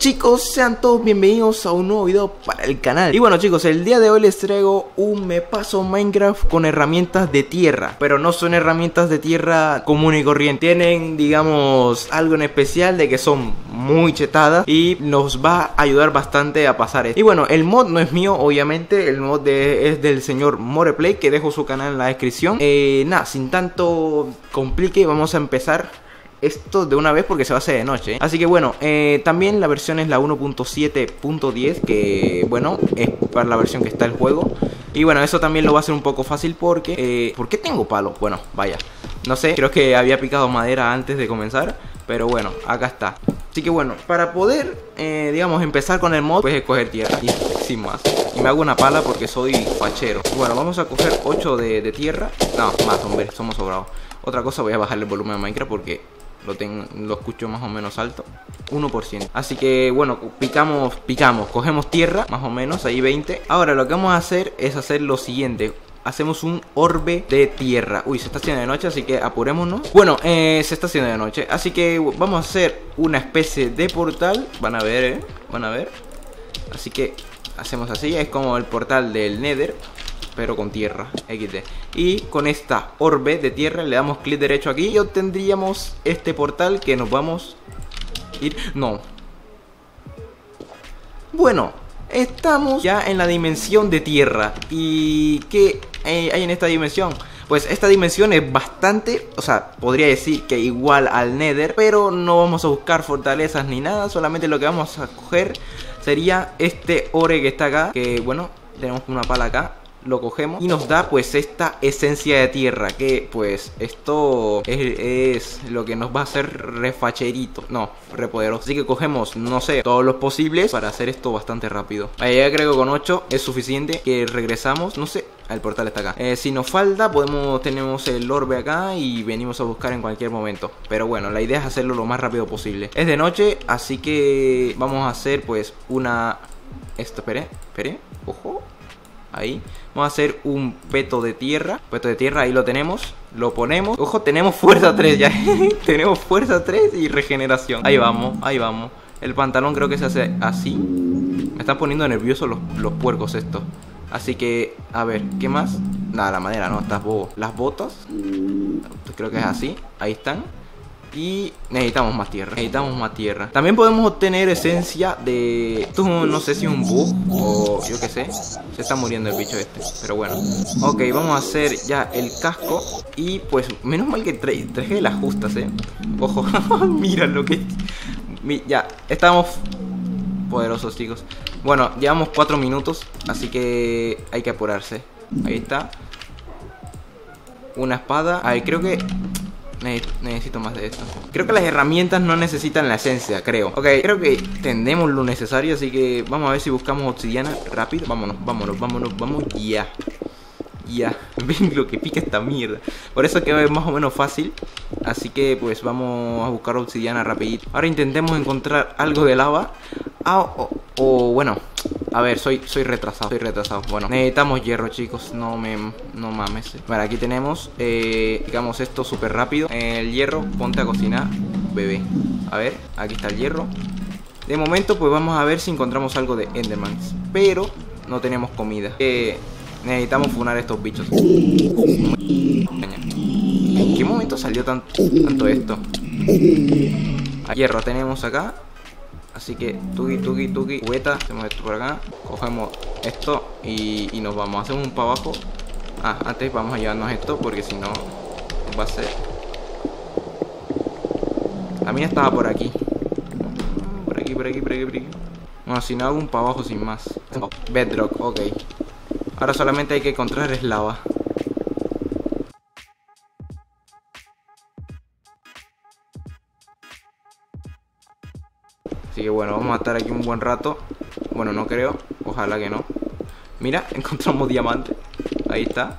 Chicos, sean todos bienvenidos a un nuevo video para el canal. Y bueno chicos, el día de hoy les traigo un me paso Minecraft con herramientas de tierra. Pero no son herramientas de tierra común y corriente. Tienen, digamos, algo en especial de que son muy chetadas Y nos va a ayudar bastante a pasar esto. Y bueno, el mod no es mío, obviamente. El mod es del señor Moreplay, que dejo su canal en la descripción. Eh, Nada, sin tanto complique, vamos a empezar esto de una vez porque se va a hacer de noche. Así que bueno, eh, también la versión es la 1.7.10 que bueno, es para la versión que está el juego. Y bueno, eso también lo va a hacer un poco fácil porque... Eh, ¿Por qué tengo palo? Bueno, vaya. No sé, creo que había picado madera antes de comenzar. Pero bueno, acá está. Así que bueno, para poder, eh, digamos, empezar con el mod, puedes escoger tierra y sin más. Y me hago una pala porque soy fachero. Bueno, vamos a coger 8 de, de tierra. No, más, hombre, somos sobrados. Otra cosa, voy a bajar el volumen de Minecraft porque lo, tengo, lo escucho más o menos alto 1% Así que bueno, picamos, picamos, cogemos tierra Más o menos, ahí 20 Ahora lo que vamos a hacer es hacer lo siguiente. Hacemos un orbe de tierra. Uy, se está haciendo de noche, así que apurémonos. Bueno, eh, se está haciendo de noche Así que vamos a hacer una especie de portal. Van a ver, eh, van a ver. Así que hacemos así Es como el portal del Nether pero con tierra, XD. Y con esta orbe de tierra le damos clic derecho aquí y obtendríamos este portal que nos vamos a ir... No. Bueno, estamos ya en la dimensión de tierra. ¿Y qué hay en esta dimensión? Pues esta dimensión es bastante, o sea, podría decir que igual al Nether, pero no vamos a buscar fortalezas ni nada, solamente lo que vamos a coger sería este ore que está acá, que bueno, tenemos una pala acá lo cogemos y nos da pues esta esencia de tierra que pues esto es, lo que nos va a hacer refacherito no, repoderoso. Así que cogemos no sé, todos los posibles para hacer esto bastante rápido. Ahí ya creo que con 8 es suficiente que regresamos, no sé el portal está acá. Eh, si nos falta podemos tenemos el orbe acá y venimos a buscar en cualquier momento. Pero bueno la idea es hacerlo lo más rápido posible. Es de noche así que vamos a hacer pues una esto, espere, espere, ojo Ahí. Vamos a hacer un peto de tierra. Peto de tierra, ahí lo tenemos. Lo ponemos. Ojo, tenemos fuerza 3 ya. tenemos fuerza 3 y regeneración. Ahí vamos, ahí vamos. El pantalón creo que se hace así. Me están poniendo nerviosos los, los puercos estos. Así que, a ver, ¿qué más? Nada, la madera, no, estás bobo. Las botas. Creo que es así. Ahí están. Y necesitamos más tierra. Necesitamos más tierra. También podemos obtener esencia de... Esto no sé si es un bug O yo qué sé. Se está muriendo el bicho este Pero bueno. Ok, vamos a hacer ya el casco. Y pues menos mal que traje las justas, eh. Ojo Mira lo que... Ya, estamos poderosos chicos. Bueno, llevamos 4 minutos Así que hay que apurarse. Ahí está. Una espada. A ver, creo que necesito más de esto. Creo que las herramientas no necesitan la esencia, creo. Ok, creo que tendemos lo necesario Así que vamos a ver si buscamos obsidiana rápido. Vámonos, vámonos, vámonos, vamos ya. Ya, ven lo que pica esta mierda. Por eso que es más o menos fácil. Así que pues vamos a buscar obsidiana rapidito. Ahora intentemos encontrar algo de lava. Ah, o bueno a ver, soy, soy retrasado, soy retrasado. Bueno, necesitamos hierro, chicos. No me, no mames Vale, aquí tenemos, eh, digamos esto súper rápido. El hierro, ponte a cocinar Bebé. A ver, aquí está el hierro. De momento, pues vamos a ver si encontramos algo de Endermans. Pero no tenemos comida. Eh, Necesitamos funar estos bichos. ¿En qué momento salió tanto esto? Hierro tenemos acá Así que tuki, tuki, tuki, cubeta, hacemos esto por acá, cogemos esto y, nos vamos. Hacemos un para abajo. Ah, antes vamos a llevarnos esto porque si no va a ser... La mía estaba por aquí. Por aquí, por aquí, por aquí, por aquí. Bueno, si no hago un para abajo sin más. Bedrock, ok. Ahora solamente hay que encontrar es Así que bueno, vamos a estar aquí un buen rato. Bueno, no creo, ojalá que no. Mira, encontramos diamante. Ahí está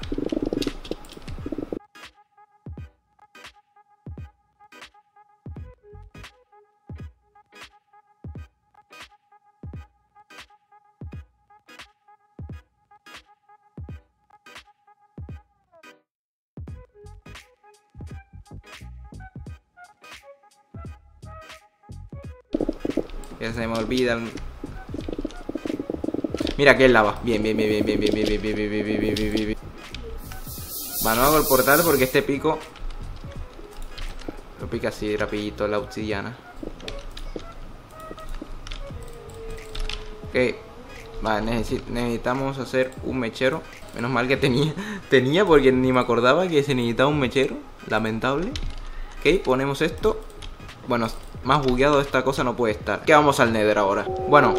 Ya se me olvida. Mira que es lava. Bien, bien, bien, bien, bien, bien, bien, bien, bien, bien, bien, bien, bien, bien, no hago el portal porque este pico lo pica así rapidito la obsidiana. Ok. Vale, necesitamos hacer un mechero. Menos mal que tenía, tenía porque ni me acordaba que se necesitaba un mechero. Lamentable. Ok, ponemos esto. Bueno, más bugueado esta cosa no puede estar. ¿Qué vamos al nether ahora? Bueno,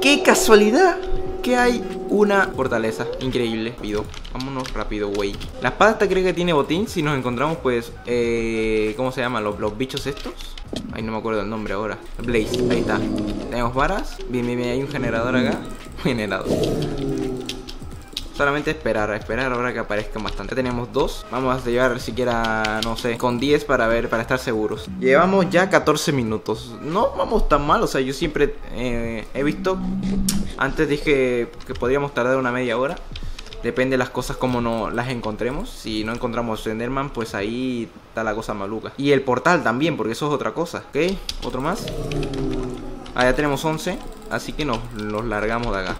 qué casualidad que hay una fortaleza increíble. Pido. Vámonos rápido, güey. La espada esta creo que tiene botín. Si nos encontramos, pues, eh, ¿cómo se llaman? ¿Los, los bichos estos? Ay, no me acuerdo el nombre ahora. Blaze, ahí está. Tenemos varas. Bien, bien, bien. Hay un generador acá. Generador. Solamente esperar, esperar ahora que aparezcan bastante. Ya tenemos dos. Vamos a llevar siquiera, no sé, con 10 para ver, para estar seguros. Llevamos ya 14 minutos. No vamos tan mal, o sea, yo siempre eh, he visto... Antes dije que podríamos tardar una media hora. Depende de las cosas como no las encontremos. Si no encontramos Enderman, pues ahí está la cosa maluca. Y el portal también, porque eso es otra cosa. ¿Ok? Otro más. Ah, ya tenemos 11. Así que nos los largamos de acá.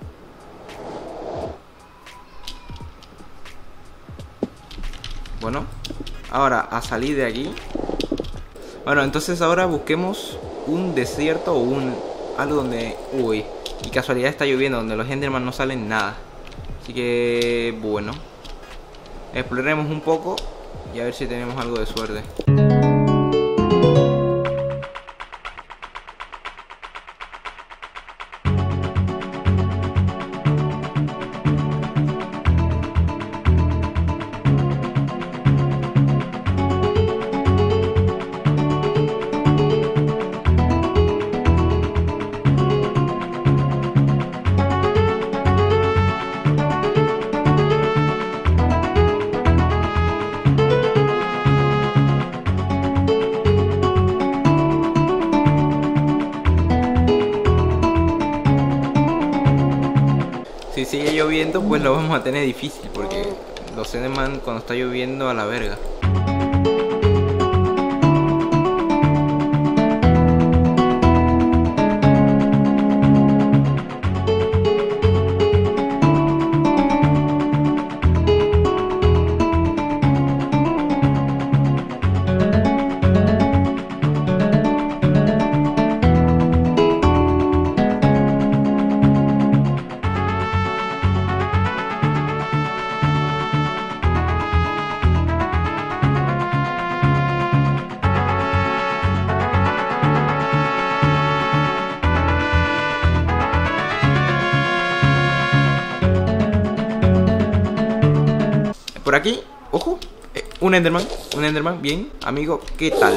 Bueno, ahora a salir de aquí. Bueno, entonces ahora busquemos un desierto o un... Algo donde... Uy, y casualidad está lloviendo, donde los Enderman no salen nada. Así que... Bueno. Exploremos un poco y a ver si tenemos algo de suerte. Sigue lloviendo, pues lo vamos a tener difícil porque los Enderman cuando está lloviendo a la verga. Por aquí, ojo, eh, un Enderman, un Enderman, bien, amigo, ¿qué tal?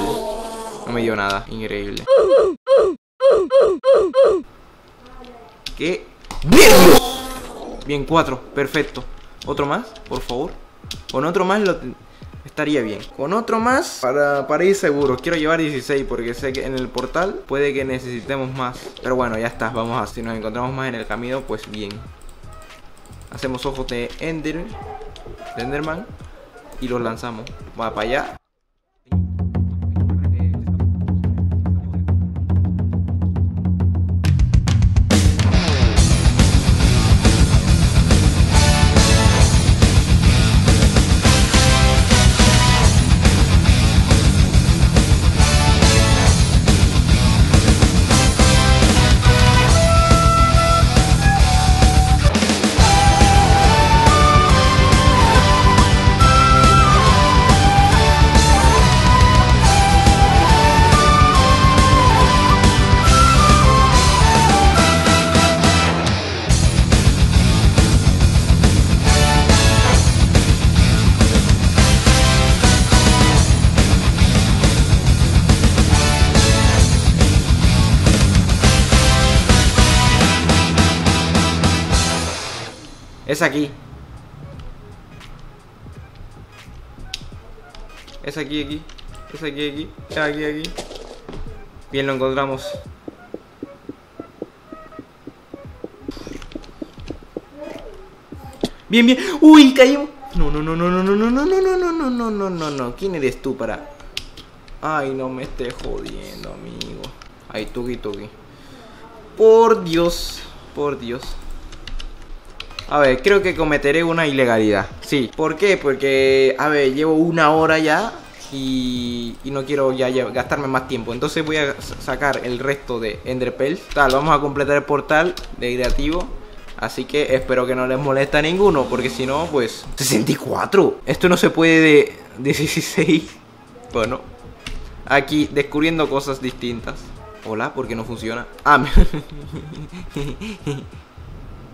No me dio nada, increíble. ¿Qué? ¡Bien! Bien, cuatro, perfecto. ¿Otro más, por favor? Con otro más lo estaría bien. Con otro más para, para ir seguro. Quiero llevar 16 porque sé que en el portal puede que necesitemos más. Pero bueno, ya está. Vamos a... Si nos encontramos más en el camino, pues bien. Hacemos ojos de Ender. Enderman y los lanzamos. Va para allá. Es aquí. Es aquí, aquí. Es aquí, aquí. Aquí, aquí. Bien, lo encontramos. Bien, bien. Uy, caímos. No, no, no, no, no, no, no, no, no, no, no, no, no, no, no, no. ¿Quién eres tú para...? Ay, no me estés jodiendo, amigo. Ay, tuki, tuki. Por Dios, por Dios. A ver, creo que cometeré una ilegalidad. Sí. ¿Por qué? Porque, a ver, llevo una hora ya y, y no quiero ya, gastarme más tiempo. Entonces voy a sacar el resto de Enderpearls. Tal, vamos a completar el portal de creativo. Así que espero que no les moleste a ninguno, porque si no, pues... 64. Esto no se puede de 16. Bueno. Aquí, descubriendo cosas distintas. Hola, ¿por qué no funciona? Ah,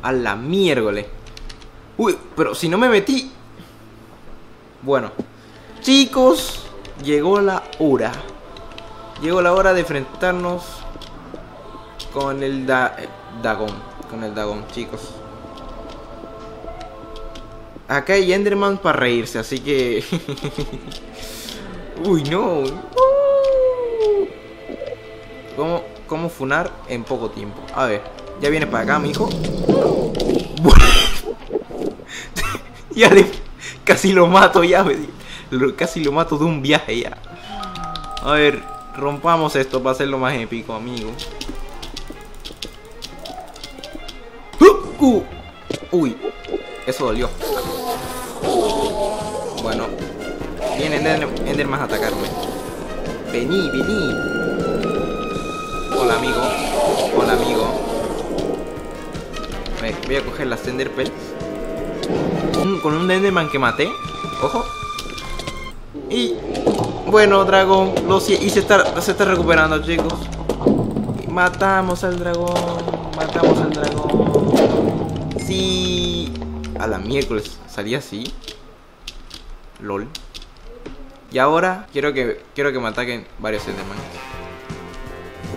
a la miércoles. Uy, pero si no me metí. Bueno, chicos, llegó la hora. Llegó la hora de enfrentarnos con el da eh, Dagón. Con el Dagón, chicos. Acá hay Enderman para reírse, así que... Uy, no. ¿Cómo, ¿Cómo funar en poco tiempo? A ver, ya viene para acá, mi hijo. ya le, casi lo mato ya, casi lo mato de un viaje ya. A ver, rompamos esto para hacerlo más épico, amigo. Uh, uh. Uy, eso dolió. Bueno, viene Enderman a atacarme. Vení, vení. Voy a coger las Enderpearls. Con un Enderman que maté. Ojo. Y bueno, dragón. Lo y se está, se está recuperando, chicos. Matamos al dragón. Matamos al dragón. Sí. A la miércoles. Salía así. LOL. Y ahora quiero que quiero que me ataquen varios Enderman.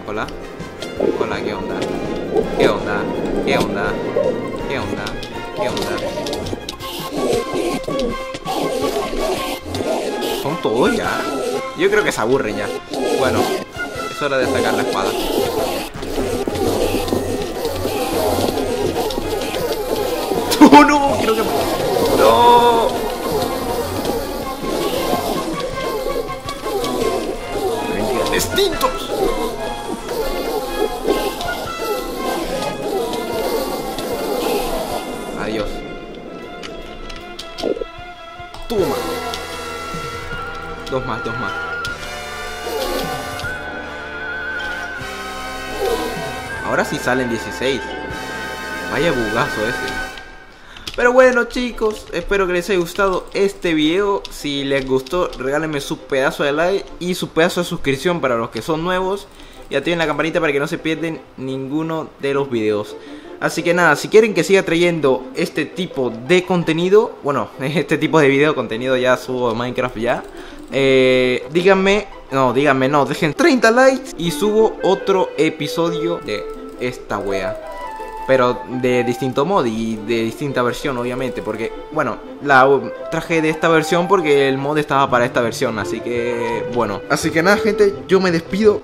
Hola. Hola, ¿qué onda? ¿Qué onda? ¿Qué onda? ¿Qué onda? ¿Qué onda? ¿Son todos ya? Yo creo que se aburren ya. Bueno, es hora de sacar la espada. ¡Oh, no! Creo que... ¡No! ¡Distintos! Dos más, dos más. Ahora sí salen 16. Vaya bugazo ese. Pero bueno chicos, espero que les haya gustado este video. Si les gustó, regálenme su pedazo de like y su pedazo de suscripción para los que son nuevos. Y activen la campanita para que no se pierdan ninguno de los videos. Así que nada, si quieren que siga trayendo este tipo de contenido, bueno, este tipo de video, contenido ya subo Minecraft ya, eh, díganme, no, díganme, no, dejen 30 likes y subo otro episodio de esta wea. Pero de distinto mod y de distinta versión, obviamente. Porque, bueno, la traje de esta versión porque el mod estaba para esta versión. Así que, bueno. Así que nada, gente, yo me despido.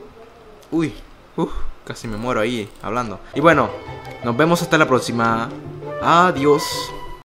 Uy, uff, casi me muero ahí hablando. Y bueno, nos vemos hasta la próxima. Adiós.